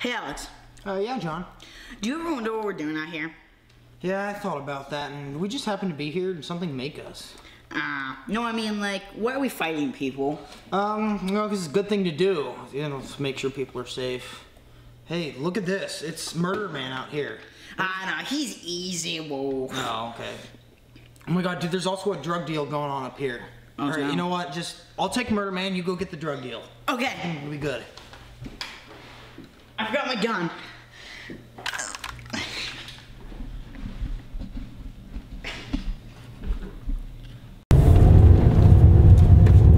Hey, Alex. Uh, yeah, John. Do you ever wonder what we're doing out here? Yeah, I thought about that, and we just happened to be here, and something make us. Uh, no, I mean, like, why are we fighting people? Um, you know, 'cause it's a good thing to do. You know, to make sure people are safe. Hey, look at this. It's Murder Man out here. Ah, no, he's easy, whoa. Oh, okay. Oh my god, dude, there's also a drug deal going on up here. Oh, Alright, you know what? Just, I'll take Murder Man, you go get the drug deal. Okay, We'll be good. I forgot my gun.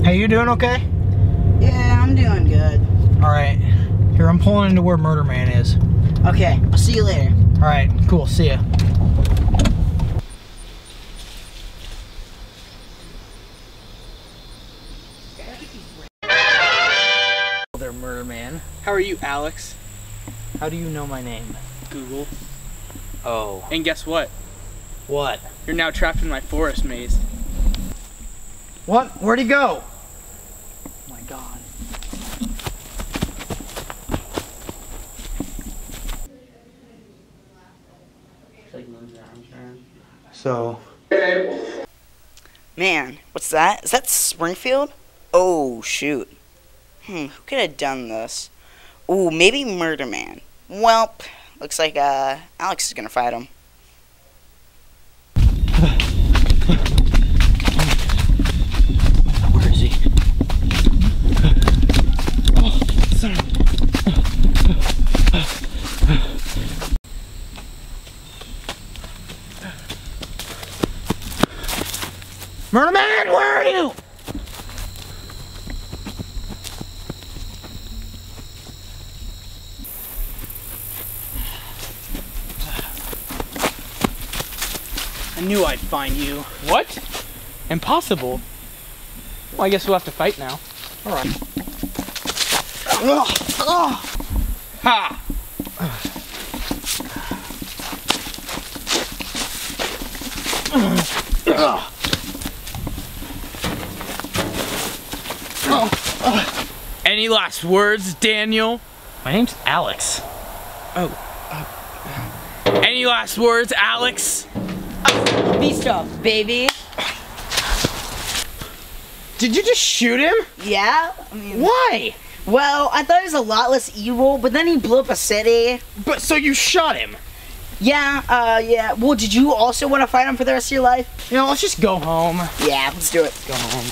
Hey, you doing okay? Yeah, I'm doing good. Alright. Here, I'm pulling into where Murder Man is. Okay, I'll see you later. Alright, cool, see ya. There, Murder Man. How are you, Alex? How do you know my name? Google. Oh. And guess what? What? You're now trapped in my forest maze. What? Where'd he go? Oh my god. So, Man, what's that? Is that Springfield? Oh, shoot. Hmm, who could have done this? Ooh, maybe Murder Man. Welp, looks like, uh, Alex is gonna fight him. where is he? Oh, son Murder Man, where are you? I knew I'd find you. What? Impossible. Well, I guess we'll have to fight now. All right. Ha! Any last words, Daniel? My name's Alex. Oh. Uh, any last words, Alex? Beast up, baby. Did you just shoot him? Yeah? I mean, Why? well, I thought he was a lot less evil, but then he blew up a city. But so you shot him? Yeah, uh, yeah. Well, did you also want to fight him for the rest of your life? You know, let's just go home. Yeah, let's do it. Go home.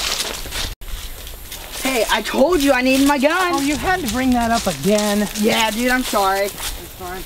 Hey, I told you I needed my gun. Oh, you had to bring that up again. Yeah, dude, I'm sorry. Fine.